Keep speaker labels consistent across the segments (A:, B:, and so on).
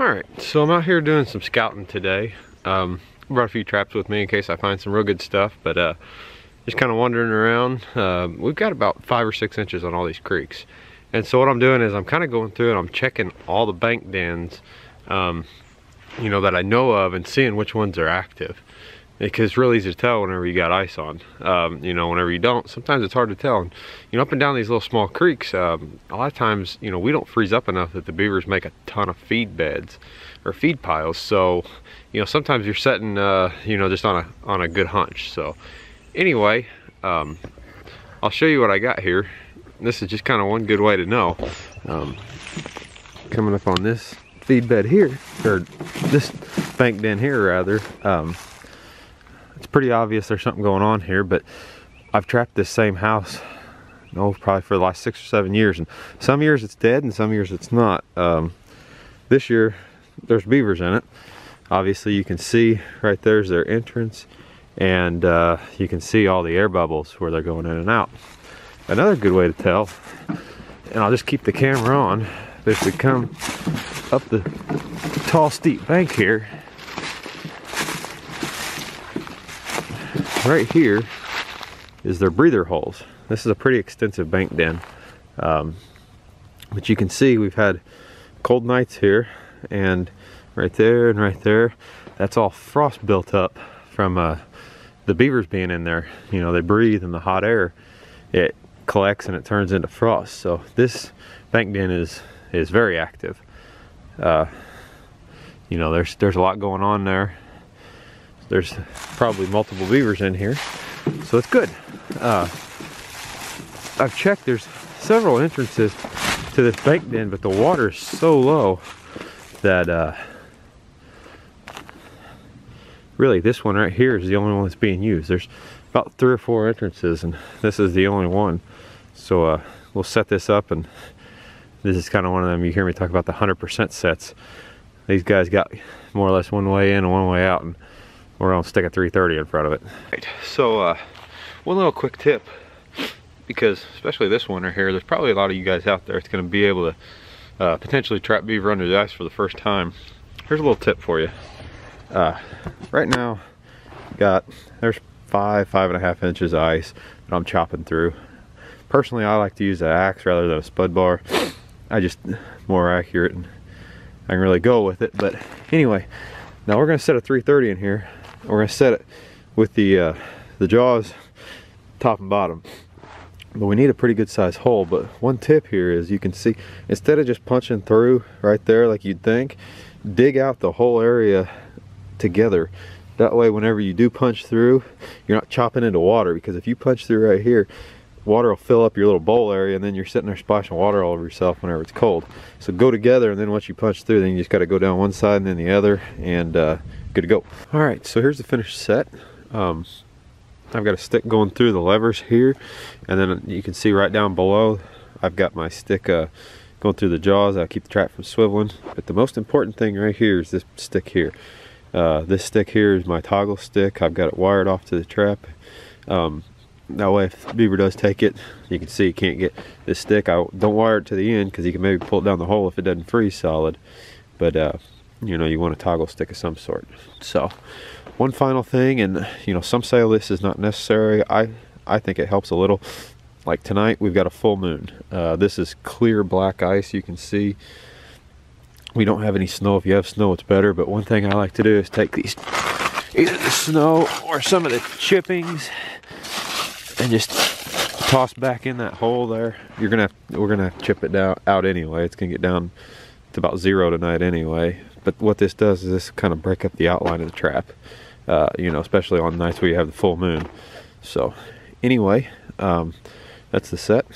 A: Alright, so I'm out here doing some scouting today. Um, brought a few traps with me in case I find some real good stuff, but uh, just kind of wandering around. Uh, we've got about five or six inches on all these creeks. And so what I'm doing is I'm kind of going through and I'm checking all the bank dens, um, you know, that I know of and seeing which ones are active because it's really easy to tell whenever you got ice on. Um, you know, whenever you don't, sometimes it's hard to tell. And, you know, up and down these little small creeks, um, a lot of times, you know, we don't freeze up enough that the beavers make a ton of feed beds or feed piles. So, you know, sometimes you're setting, uh, you know, just on a, on a good hunch. So anyway, um, I'll show you what I got here. This is just kind of one good way to know. Um, coming up on this feed bed here, or this bank den here rather, um, it's pretty obvious there's something going on here, but I've trapped this same house, no, probably for the last six or seven years. And some years it's dead and some years it's not. Um, this year, there's beavers in it. Obviously you can see right there's their entrance and uh, you can see all the air bubbles where they're going in and out. Another good way to tell, and I'll just keep the camera on, if we come up the tall steep bank here, right here is their breather holes. This is a pretty extensive bank den. Um, but you can see we've had cold nights here and right there and right there. That's all frost built up from uh, the beavers being in there. You know, they breathe in the hot air. It collects and it turns into frost. So this bank den is is very active. Uh, you know, there's there's a lot going on there. There's probably multiple beavers in here, so it's good. Uh, I've checked, there's several entrances to this bank den, but the water is so low that uh, really this one right here is the only one that's being used. There's about three or four entrances and this is the only one. So uh, we'll set this up and this is kind of one of them, you hear me talk about the 100% sets. These guys got more or less one way in and one way out and we're gonna stick a 330 in front of it. Right, so uh, one little quick tip, because especially this winter here, there's probably a lot of you guys out there that's gonna be able to uh, potentially trap beaver under the ice for the first time. Here's a little tip for you. Uh, right now, got, there's five, five and a half inches of ice that I'm chopping through. Personally, I like to use an axe rather than a spud bar. I just, more accurate and I can really go with it. But anyway, now we're gonna set a 330 in here we're gonna set it with the uh, the jaws top and bottom. But we need a pretty good size hole. But one tip here is you can see instead of just punching through right there like you'd think dig out the whole area together. That way whenever you do punch through you're not chopping into water. Because if you punch through right here water will fill up your little bowl area and then you're sitting there splashing water all over yourself whenever it's cold. So go together and then once you punch through then you just got to go down one side and then the other. And uh, good to go. All right, so here's the finished set. Um, I've got a stick going through the levers here, and then you can see right down below, I've got my stick uh, going through the jaws. I keep the trap from swiveling. But the most important thing right here is this stick here. Uh, this stick here is my toggle stick. I've got it wired off to the trap. Um, that way if beaver does take it, you can see you can't get this stick. I don't wire it to the end because you can maybe pull it down the hole if it doesn't freeze solid. But uh, you know you want a toggle stick of some sort. So one final thing and you know some say this is not necessary. I i think it helps a little. Like tonight we've got a full moon. Uh, this is clear black ice. You can see we don't have any snow. If you have snow it's better. But one thing i like to do is take these either the snow or some of the chippings and just toss back in that hole there. You're gonna we're gonna chip it down out anyway. It's gonna get down to about zero tonight anyway but what this does is this kind of break up the outline of the trap, uh, you know, especially on nights where you have the full moon. So anyway, um, that's the set.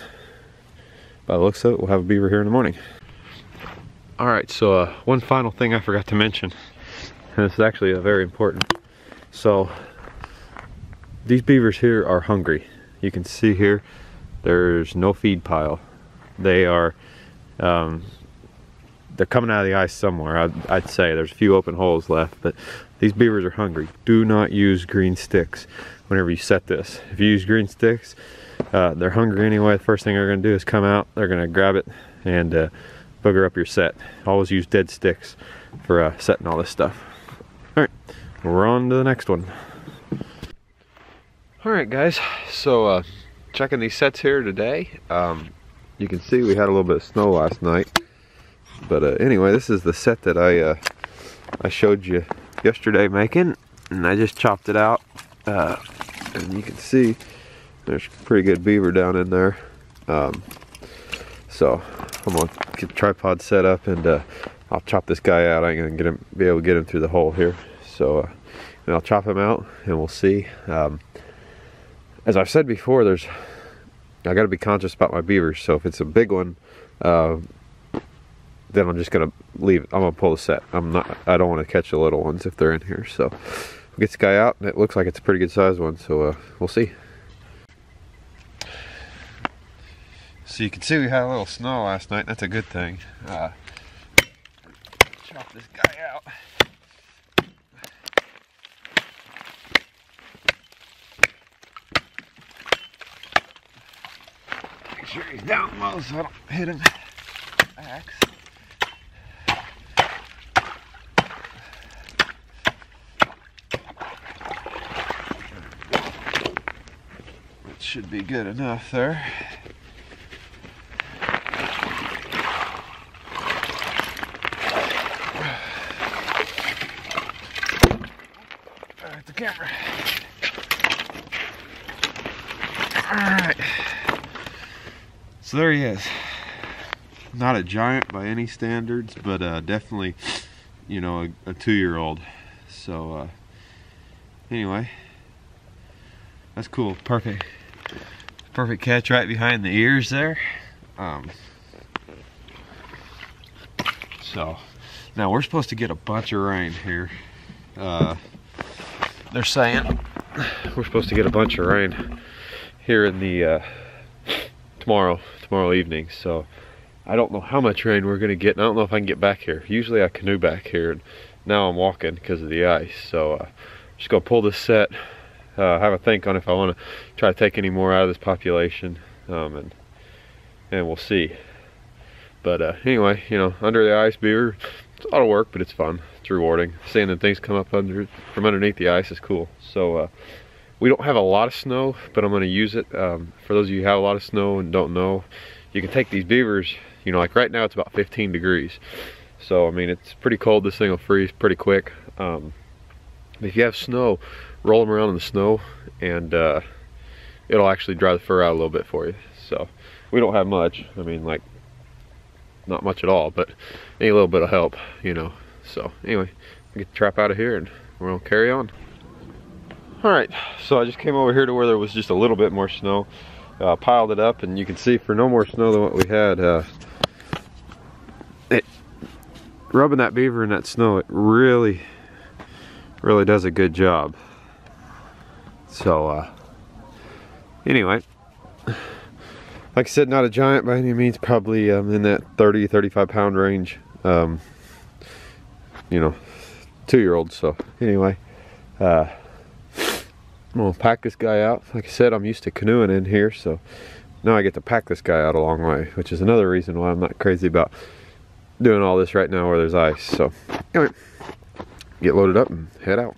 A: By the looks of it, we'll have a beaver here in the morning. All right, so uh, one final thing I forgot to mention, and this is actually a very important. So these beavers here are hungry. You can see here, there's no feed pile. They are um, they're coming out of the ice somewhere. I'd, I'd, say there's a few open holes left, but these beavers are hungry. Do not use green sticks whenever you set this. If you use green sticks, uh, they're hungry anyway. The first thing they're gonna do is come out, they're gonna grab it and uh, booger up your set. Always use dead sticks for uh, setting all this stuff. All right, we're on to the next one. All right, guys. So uh, checking these sets here today. Um, you can see we had a little bit of snow last night. But uh, anyway, this is the set that I uh, I showed you yesterday making, and I just chopped it out. Uh, and you can see there's pretty good beaver down in there. Um, so I'm gonna get the tripod set up and uh, I'll chop this guy out. I ain't gonna get him, be able to get him through the hole here. So uh, I'll chop him out and we'll see. Um, as I've said before, there's I got to be conscious about my beavers. So if it's a big one, uh, then I'm just gonna leave. I'm gonna pull the set. I'm not. I don't want to catch the little ones if they're in here. So we'll get this guy out, and it looks like it's a pretty good sized one. So uh, we'll see. So you can see we had a little snow last night. That's a good thing. Uh, chop this guy out. Make sure he's down low so I don't hit him. Axe. That should be good enough there. Alright, the camera. Alright. So there he is. Not a giant by any standards, but uh, definitely, you know, a, a two-year-old. So, uh, anyway, that's cool. Perfect. Perfect catch right behind the ears there. Um, so, now we're supposed to get a bunch of rain here. Uh, they're saying we're supposed to get a bunch of rain here in the uh, tomorrow tomorrow evening so I don't know how much rain we're gonna get and I don't know if I can get back here usually I canoe back here and now I'm walking because of the ice so uh, just gonna pull this set uh, have a think on if I want to try to take any more out of this population um, and and we'll see but uh, anyway you know under the ice beaver it's a lot of work but it's fun it's rewarding seeing that things come up under from underneath the ice is cool so uh, we don't have a lot of snow, but I'm going to use it. Um, for those of you who have a lot of snow and don't know, you can take these beavers, you know, like right now it's about 15 degrees. So, I mean, it's pretty cold. This thing will freeze pretty quick. Um, if you have snow, roll them around in the snow and uh, it'll actually dry the fur out a little bit for you. So, we don't have much. I mean, like, not much at all, but any little bit of help, you know. So, anyway, get the trap out of here and we're to carry on. All right, so I just came over here to where there was just a little bit more snow. Uh, piled it up and you can see for no more snow than what we had, uh, it, rubbing that beaver in that snow, it really, really does a good job. So, uh, anyway, like I said, not a giant by any means, probably um, in that 30, 35 pound range. Um, you know, two year old. So, anyway, uh, I'm gonna pack this guy out. Like I said, I'm used to canoeing in here, so now I get to pack this guy out a long way, which is another reason why I'm not crazy about doing all this right now where there's ice. So anyway, get loaded up and head out.